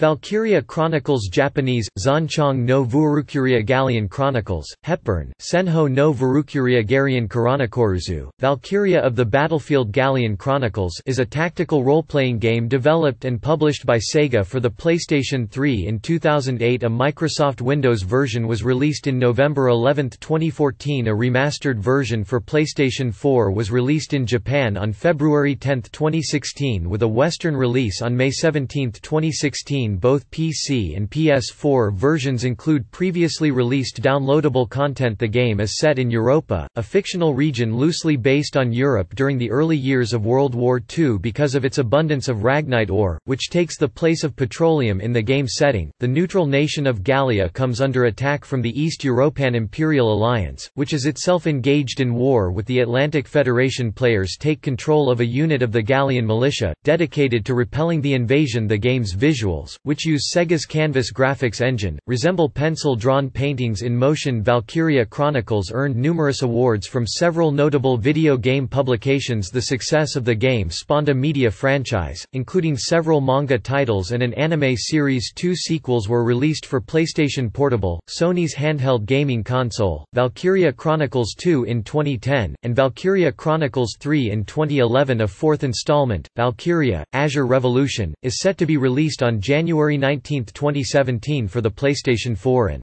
Valkyria Chronicles Japanese, Zanchong no Vurukuria Gallian Chronicles, Hepburn, Senho no Vurukuria Garian Koruzu, Valkyria of the Battlefield Gallian Chronicles is a tactical role-playing game developed and published by Sega for the PlayStation 3 in 2008 A Microsoft Windows version was released in November 11, 2014 A remastered version for PlayStation 4 was released in Japan on February 10, 2016 with a Western release on May 17, 2016 both PC and PS4 versions include previously released downloadable content The game is set in Europa, a fictional region loosely based on Europe during the early years of World War II because of its abundance of ragnite ore, which takes the place of petroleum in the game setting. The neutral nation of Gallia comes under attack from the East European Imperial Alliance, which is itself engaged in war with the Atlantic Federation players take control of a unit of the Gallian militia, dedicated to repelling the invasion The game's visuals, which use Sega's Canvas graphics engine, resemble pencil-drawn paintings in motion Valkyria Chronicles earned numerous awards from several notable video game publications. The success of the game spawned a media franchise, including several manga titles and an anime series. Two sequels were released for PlayStation Portable, Sony's handheld gaming console, Valkyria Chronicles 2 in 2010, and Valkyria Chronicles 3 in 2011 A fourth installment, Valkyria, Azure Revolution, is set to be released on January January 19, 2017 for the PlayStation 4 and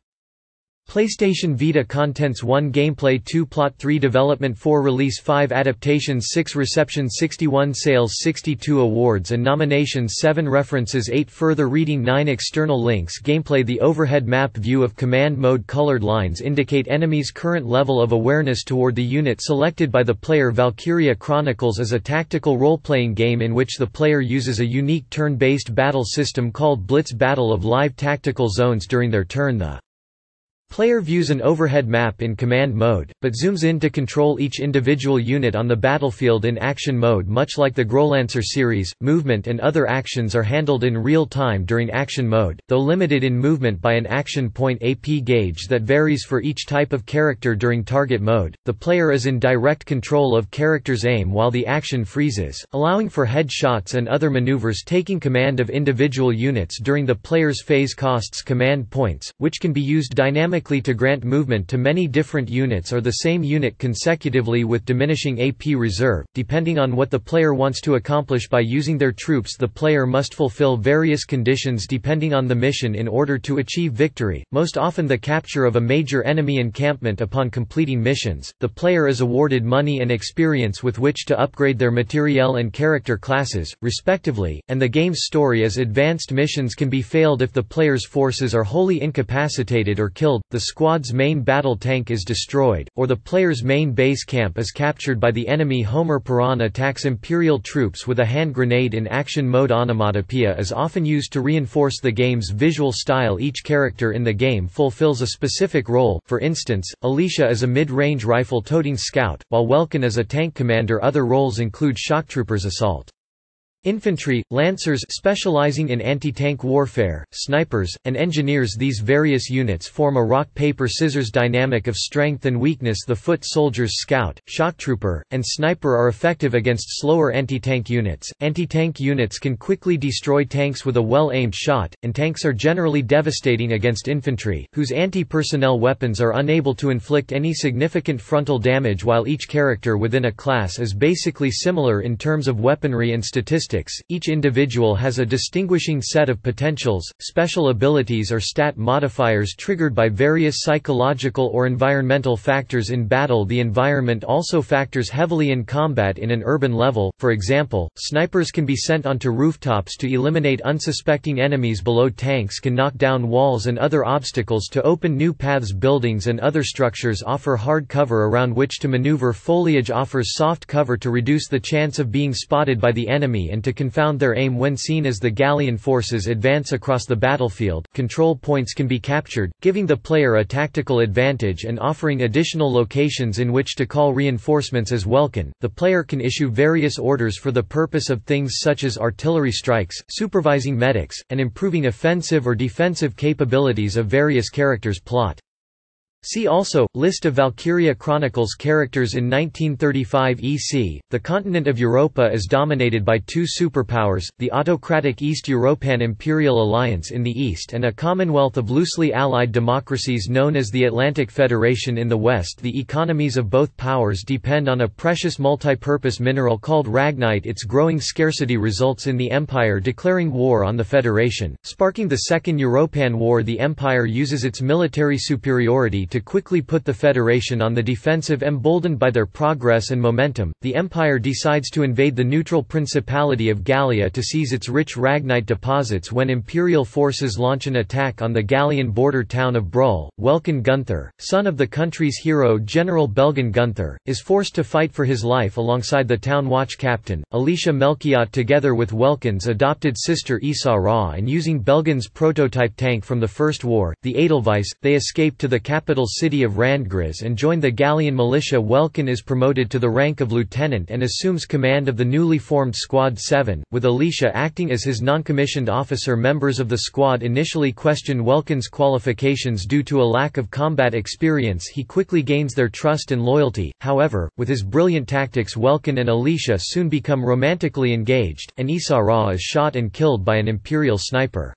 PlayStation Vita Contents 1 Gameplay 2 Plot 3 Development 4 Release 5 Adaptations 6 Reception 61 Sales 62 Awards and Nominations 7 References 8 Further reading 9 External links Gameplay The overhead map view of command mode colored lines indicate enemies' current level of awareness toward the unit selected by the player Valkyria Chronicles is a tactical role-playing game in which the player uses a unique turn-based battle system called Blitz Battle of live tactical zones during their turn the Player views an overhead map in command mode, but zooms in to control each individual unit on the battlefield in action mode much like the Growlancer series, movement and other actions are handled in real time during action mode, though limited in movement by an action point AP gauge that varies for each type of character during target mode. The player is in direct control of character's aim while the action freezes, allowing for headshots and other maneuvers taking command of individual units during the player's phase costs command points, which can be used dynamically dynamically to grant movement to many different units or the same unit consecutively with diminishing AP reserve, depending on what the player wants to accomplish by using their troops the player must fulfill various conditions depending on the mission in order to achieve victory, most often the capture of a major enemy encampment upon completing missions, the player is awarded money and experience with which to upgrade their materiel and character classes, respectively, and the game's story as advanced missions can be failed if the player's forces are wholly incapacitated or killed, the squad's main battle tank is destroyed, or the player's main base camp is captured by the enemy Homer Piran attacks Imperial troops with a hand grenade in action mode. Onomatopoeia is often used to reinforce the game's visual style. Each character in the game fulfills a specific role, for instance, Alicia is a mid-range rifle-toting scout, while Welkin is a tank commander. Other roles include shocktroopers assault. Infantry, lancers specializing in anti-tank warfare, snipers, and engineers These various units form a rock-paper-scissors dynamic of strength and weakness The foot soldiers scout, shocktrooper, and sniper are effective against slower anti-tank units. Anti-tank units can quickly destroy tanks with a well-aimed shot, and tanks are generally devastating against infantry, whose anti-personnel weapons are unable to inflict any significant frontal damage while each character within a class is basically similar in terms of weaponry and statistics each individual has a distinguishing set of potentials, special abilities or stat modifiers triggered by various psychological or environmental factors in battle. The environment also factors heavily in combat in an urban level, for example, snipers can be sent onto rooftops to eliminate unsuspecting enemies below. Tanks can knock down walls and other obstacles to open new paths. Buildings and other structures offer hard cover around which to maneuver. Foliage offers soft cover to reduce the chance of being spotted by the enemy and to confound their aim when seen as the Gallian forces advance across the battlefield. Control points can be captured, giving the player a tactical advantage and offering additional locations in which to call reinforcements as welkin. The player can issue various orders for the purpose of things such as artillery strikes, supervising medics, and improving offensive or defensive capabilities of various characters' plot. See also, List of Valkyria Chronicles characters in 1935 EC. The continent of Europa is dominated by two superpowers, the autocratic East European Imperial Alliance in the east and a commonwealth of loosely allied democracies known as the Atlantic Federation in the west. The economies of both powers depend on a precious multi-purpose mineral called ragnite. Its growing scarcity results in the Empire declaring war on the Federation, sparking the Second European War. The Empire uses its military superiority to quickly put the Federation on the defensive emboldened by their progress and momentum, the Empire decides to invade the neutral Principality of Gallia to seize its rich Ragnite deposits when Imperial forces launch an attack on the Gallian border town of Bruhl. Welkin Gunther, son of the country's hero General Belgen Gunther, is forced to fight for his life alongside the town watch captain, Alicia Melchiott together with Welkin's adopted sister Isara and using Belgen's prototype tank from the First War, the Edelweiss, they escape to the capital capital city of Randgriz and join the Gallian militia Welkin is promoted to the rank of lieutenant and assumes command of the newly formed Squad 7, with Alicia acting as his non-commissioned officer. Members of the squad initially question Welkin's qualifications due to a lack of combat experience. He quickly gains their trust and loyalty, however, with his brilliant tactics Welkin and Alicia soon become romantically engaged, and Isara is shot and killed by an Imperial sniper.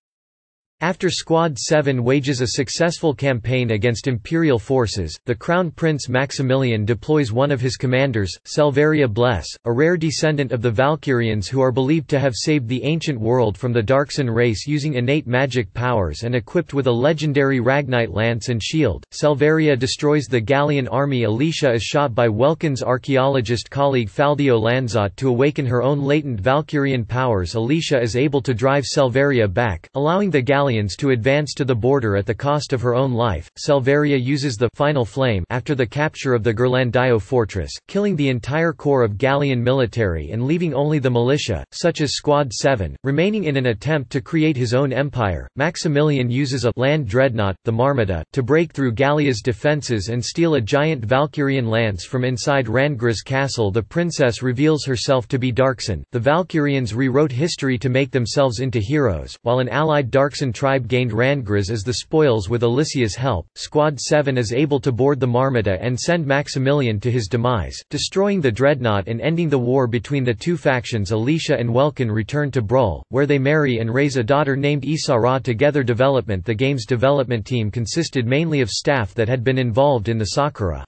After Squad 7 wages a successful campaign against imperial forces, the Crown Prince Maximilian deploys one of his commanders, Selvaria Bless, a rare descendant of the Valkyrians who are believed to have saved the ancient world from the Darcsen race using innate magic powers and equipped with a legendary Ragnite lance and shield. Selvaria destroys the Gallian army Alicia is shot by Welkin's archaeologist colleague Faldio Landzaat to awaken her own latent Valkyrian powers Alicia is able to drive Selvaria back, allowing the Gallians to advance to the border at the cost of her own life. Selvaria uses the final flame after the capture of the Ghirlandaio fortress, killing the entire corps of Gallian military and leaving only the militia, such as Squad 7, remaining in an attempt to create his own empire. Maximilian uses a land dreadnought, the Marmota, to break through Gallia's defences and steal a giant Valkyrian lance from inside Randgriz castle. The princess reveals herself to be Darcsen. The Valkyrians rewrote history to make themselves into heroes, while an allied Darcsen tribe gained Randgriz as the spoils with Alicia's help. Squad 7 is able to board the Marmota and send Maximilian to his demise, destroying the dreadnought and ending the war between the two factions. Alicia and Welkin return to Bruhl, where they marry and raise a daughter named Isara. Together development The game's development team consisted mainly of staff that had been involved in the Sakura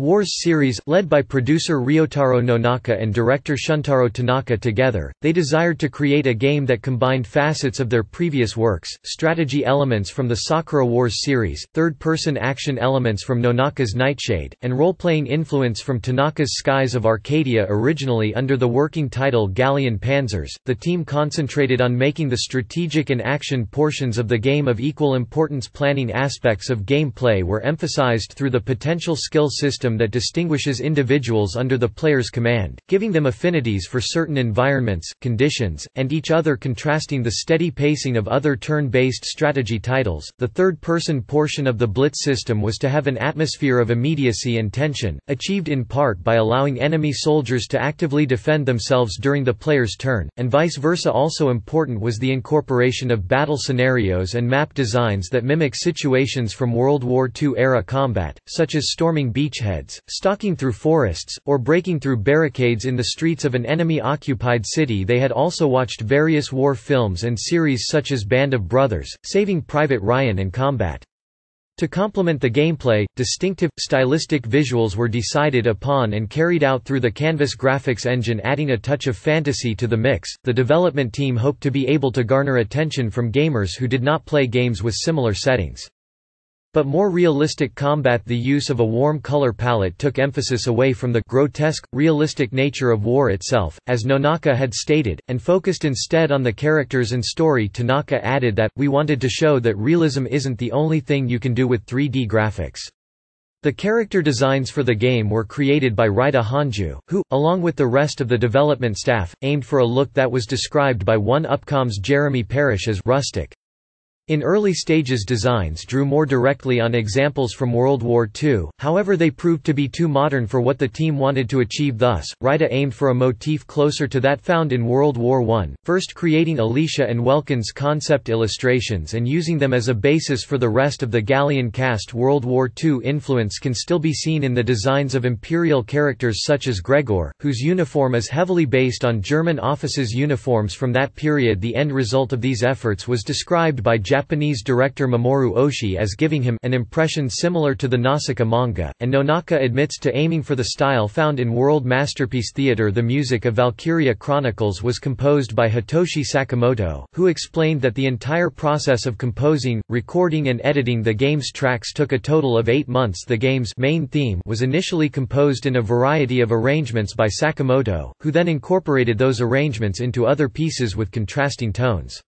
Wars series, led by producer Ryotaro Nonaka and director Shuntaro Tanaka together, they desired to create a game that combined facets of their previous works, strategy elements from the Sakura Wars series, third-person action elements from Nonaka's Nightshade, and role-playing influence from Tanaka's Skies of Arcadia originally under the working title Gallian Panzers. The team concentrated on making the strategic and action portions of the game of equal importance planning aspects of gameplay were emphasized through the potential skill system system that distinguishes individuals under the player's command, giving them affinities for certain environments, conditions, and each other contrasting the steady pacing of other turn-based strategy titles. The third-person portion of the Blitz system was to have an atmosphere of immediacy and tension, achieved in part by allowing enemy soldiers to actively defend themselves during the player's turn, and vice versa also important was the incorporation of battle scenarios and map designs that mimic situations from World War II-era combat, such as storming beachheads stalking through forests, or breaking through barricades in the streets of an enemy-occupied city they had also watched various war films and series such as Band of Brothers, Saving Private Ryan and Combat. To complement the gameplay, distinctive, stylistic visuals were decided upon and carried out through the Canvas graphics engine adding a touch of fantasy to the mix. The development team hoped to be able to garner attention from gamers who did not play games with similar settings. But more realistic combat the use of a warm color palette took emphasis away from the grotesque, realistic nature of war itself, as Nonaka had stated, and focused instead on the characters and story Tanaka added that, we wanted to show that realism isn't the only thing you can do with 3D graphics. The character designs for the game were created by Raita Honjou, who, along with the rest of the development staff, aimed for a look that was described by 1UP.com's Jeremy Parish as rustic. In early stages designs drew more directly on examples from World War II, however they proved to be too modern for what the team wanted to achieve thus, Raita aimed for a motif closer to that found in World War I, first creating Alicia and Welkin's concept illustrations and using them as a basis for the rest of the Gallian cast. World War II influence can still be seen in the designs of Imperial characters such as Gregor, whose uniform is heavily based on German officers' uniforms from that period. The end result of these efforts was described by Jack Japanese director Mamoru Oshii as giving him an impression similar to the Nausicaa manga, and Nonaka admits to aiming for the style found in World Masterpiece Theatre. The music of Valkyria Chronicles was composed by Hitoshi Sakamoto, who explained that the entire process of composing, recording and editing the game's tracks took a total of eight months. The game's main theme was initially composed in a variety of arrangements by Sakamoto, who then incorporated those arrangements into other pieces with contrasting tones.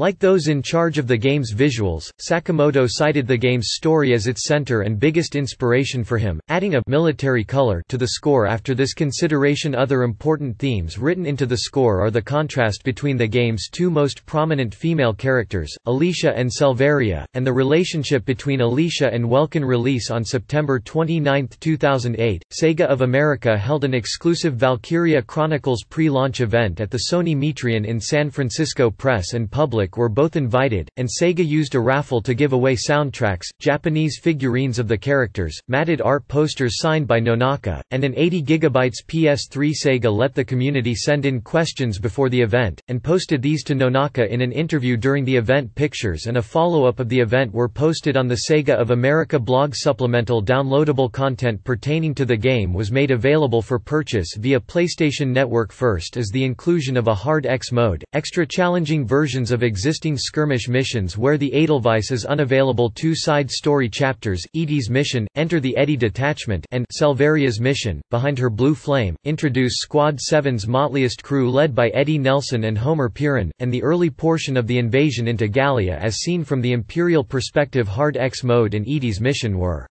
Like those in charge of the game's visuals, Sakamoto cited the game's story as its center and biggest inspiration for him, adding a military color to the score after this consideration. Other important themes written into the score are the contrast between the game's two most prominent female characters, Alicia and Selvaria, and the relationship between Alicia and Welkin release on September 29, 2008, Sega of America held an exclusive Valkyria Chronicles pre-launch event at the Sony Metreon in San Francisco Press and Public were both invited, and Sega used a raffle to give away soundtracks, Japanese figurines of the characters, matted art posters signed by Nonaka, and an 80 GB PS3 Sega let the community send in questions before the event, and posted these to Nonaka in an interview during the event pictures and a follow-up of the event were posted on the Sega of America blog supplemental. Downloadable content pertaining to the game was made available for purchase via PlayStation Network first as the inclusion of a Hard X mode, extra challenging versions of existing skirmish missions where the Edelweiss is unavailable two side story chapters, Edy's mission, Enter the Edy Detachment and Selvaria's mission, Behind Her Blue Flame, introduce Squad 7's motliest crew led by Edy Nelson and Homer Piran, and the early portion of the invasion into Gallia as seen from the Imperial perspective Hard X mode and Edy's mission were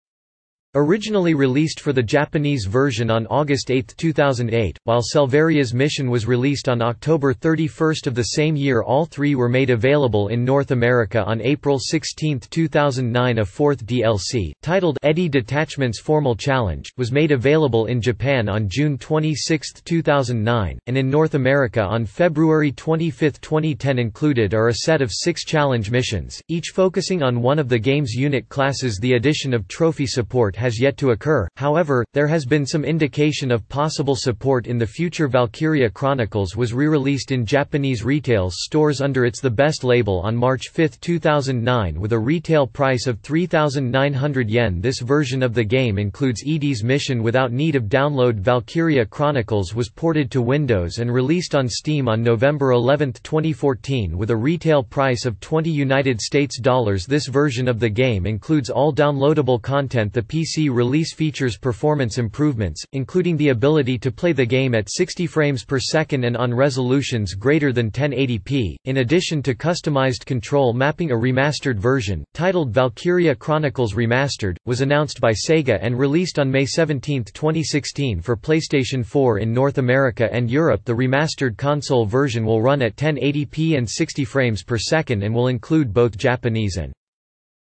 Originally released for the Japanese version on August 8, 2008, while Selvaria's mission was released on October 31 of the same year all three were made available in North America on April 16, 2009 A fourth DLC, titled Edy Detachment's Formal Challenge, was made available in Japan on June 26, 2009, and in North America on February 25, 2010 included are a set of six challenge missions, each focusing on one of the game's unit classes The addition of trophy support has yet to occur, however, there has been some indication of possible support in the future. Valkyria Chronicles was re-released in Japanese retail stores under its The Best label on March 5, 2009 with a retail price of 3,900 yen. This version of the game includes Edy's mission without need of download. Valkyria Chronicles was ported to Windows and released on Steam on November 11, 2014 with a retail price of 20 United States dollars. This version of the game includes all downloadable content the PC PC release features performance improvements, including the ability to play the game at 60 frames per second and on resolutions greater than 1080p, in addition to customized control mapping a remastered version, titled Valkyria Chronicles Remastered, was announced by Sega and released on May 17, 2016 for PlayStation 4 in North America and Europe. The remastered console version will run at 1080p and 60 frames per second and will include both Japanese and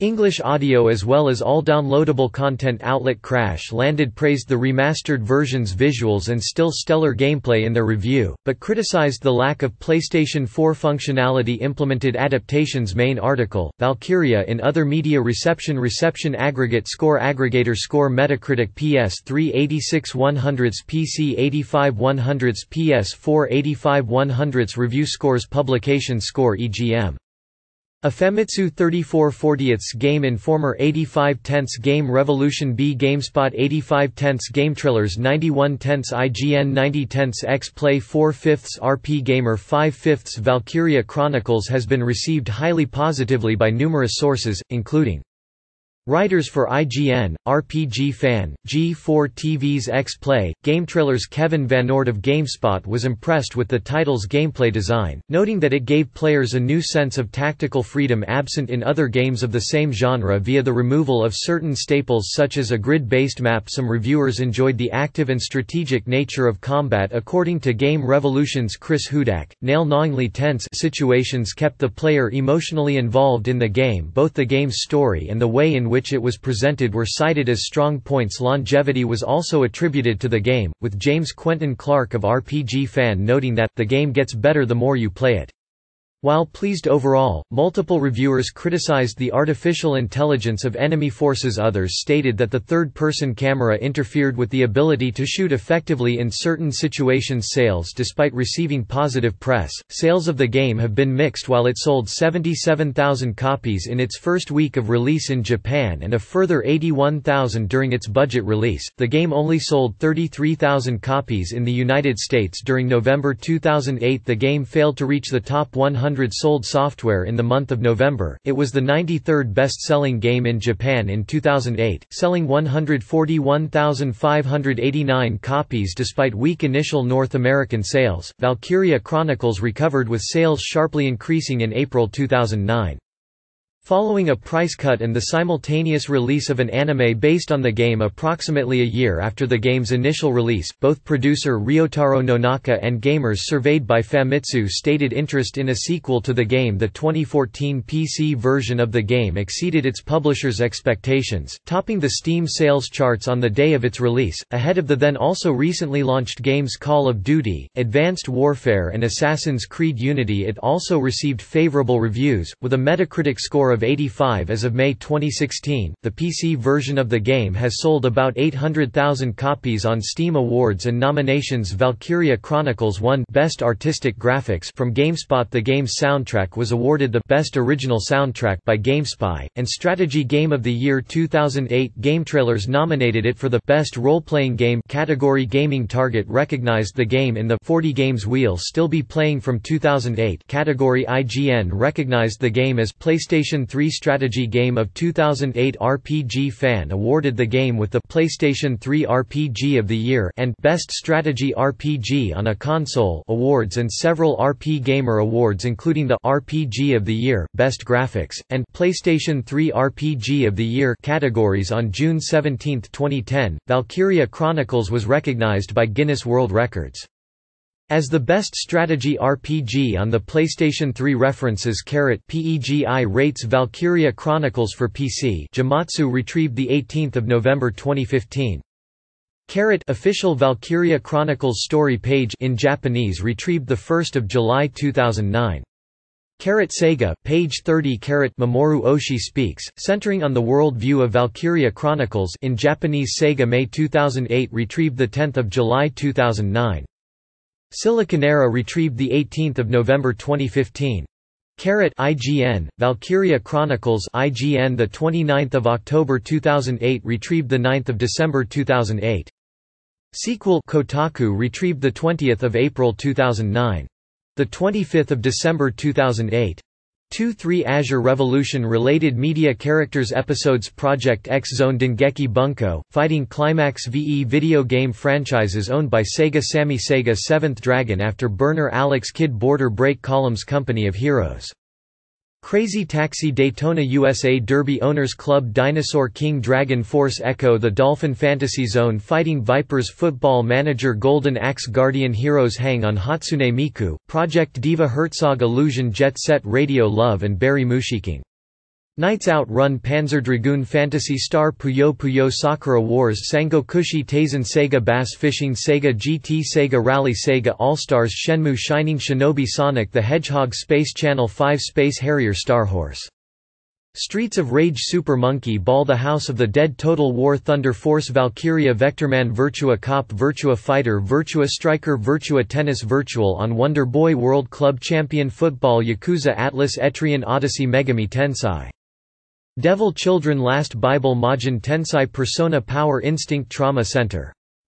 English audio as well as all downloadable content outlet Crash Landed praised the remastered version's visuals and still stellar gameplay in their review, but criticized the lack of PlayStation 4 functionality implemented adaptation's main article, Valkyria in Other Media Reception Reception Aggregate Score Aggregator Score Metacritic PS3 86 100s PC 85 100s PS4 85 100s Review Scores Publication Score EGM a Famitsu 34 Game Informer 85 tenths Game Revolution B GameSpot 85 tenths Game Trailers 91 tenths IGN 90 tenths X Play 4 fifths RPGamer 5 fifths Valkyria Chronicles has been received highly positively by numerous sources, including Writers for IGN, RPG Fan, G4 TV's X-Play, GameTrailers Kevin Van VanOrd of GameSpot was impressed with the title's gameplay design, noting that it gave players a new sense of tactical freedom absent in other games of the same genre via the removal of certain staples such as a grid-based map. Some reviewers enjoyed the active and strategic nature of combat according to Game Revolution's Chris Hudak, nail-gnawingly tense situations kept the player emotionally involved in the game both the game's story and the way in which which it was presented were cited as strong points longevity was also attributed to the game, with James Quentin Clark of RPG Fan noting that, the game gets better the more you play it. While pleased overall, multiple reviewers criticized the artificial intelligence of enemy forces. Others stated that the third-person camera interfered with the ability to shoot effectively in certain situations. Sales despite receiving positive press, sales of the game have been mixed while it sold 77,000 copies in its first week of release in Japan and a further 81,000 during its budget release, the game only sold 33,000 copies in the United States during November 2008 the game failed to reach the top 100 sold software in the month of November. It was the 93rd best-selling game in Japan in 2008, selling 141,589 copies despite weak initial North American sales. Valkyria Chronicles recovered with sales sharply increasing in April 2009. Following a price cut and the simultaneous release of an anime based on the game approximately a year after the game's initial release, both producer Ryotaro Nonaka and gamers surveyed by Famitsu stated interest in a sequel to the game. The 2014 PC version of the game exceeded its publisher's expectations, topping the Steam sales charts on the day of its release, ahead of the then also recently launched games Call of Duty, Advanced Warfare and Assassin's Creed Unity. It also received favorable reviews, with a Metacritic score of 85 as of May 2016. The PC version of the game has sold about 800,000 copies on Steam Awards and nominations. Valkyria Chronicles won Best Artistic Graphics from GameSpot. The game's soundtrack was awarded the Best Original Soundtrack by GameSpy, and Strategy Game of the Year 2008 GameTrailers nominated it for the Best Role-Playing Game category. Gaming Target recognized the game in the 40 Games We'll Still Be Playing from 2008 category. IGN recognized the game as PlayStation 3 strategy game of 2008 RPG Fan awarded the game with the PlayStation 3 RPG of the Year and Best Strategy RPG on a Console awards and several RPGamer awards including the RPG of the Year, Best Graphics, and PlayStation 3 RPG of the Year categories on June 17, 2010. Valkyria Chronicles was recognized by Guinness World Records. As the best strategy RPG on the PlayStation 3 references PEGI rates Valkyria Chronicles for PC Jamatsu retrieved 18 November 2015. Carrot official Valkyria Chronicles story page in Japanese retrieved 1 July 2009. Carrot Sega, page 30 Carrot Mamoru Oshii speaks, centering on the world view of Valkyria Chronicles in Japanese Sega May 2008 retrieved 10 July 2009. Siliconera retrieved 18 November 2015. Carrot IGN, Valkyria Chronicles IGN the 29th of October 2008 retrieved the 9th of December 2008. Sequel Kotaku retrieved the 20th of April 2009. The 25th of December 2008. 2-3 Azure Revolution related media characters episodes Project X Zone Dengeki Bunko, Fighting Climax VE video game franchises owned by Sega Sammy Sega 7th Dragon after burner Alex Kidd Border Break Columns Company of Heroes Crazy Taxi Daytona USA Derby Owners Club Dinosaur King Dragon Force Ecco The Dolphin Fantasy Zone Fighting Vipers Football Manager Golden Axe Guardian Heroes Hang on Hatsune Miku, Project Diva Herzog Illusion Jet Set Radio Love and Berry Mushiking Nights Out Run Panzer Dragoon Phantasy Star Puyo Puyo Sakura Wars Sangokushi Taisen Sega Bass Fishing Sega GT Sega Rally Sega All-Stars Shenmue Shining Shinobi Sonic the Hedgehog Space Channel 5 Space Harrier Star Horse. Streets of Rage Super Monkey Ball The House of the Dead Total War Thunder Force Valkyria Vectorman Virtua Cop Virtua Fighter Virtua Striker Virtua Tennis Virtual on Wonder Boy World Club Champion Football Yakuza Atlus Etrian Odyssey Megami Tensei Devil Children Last Bible Majin Tensei Persona Power Instinct Trauma Center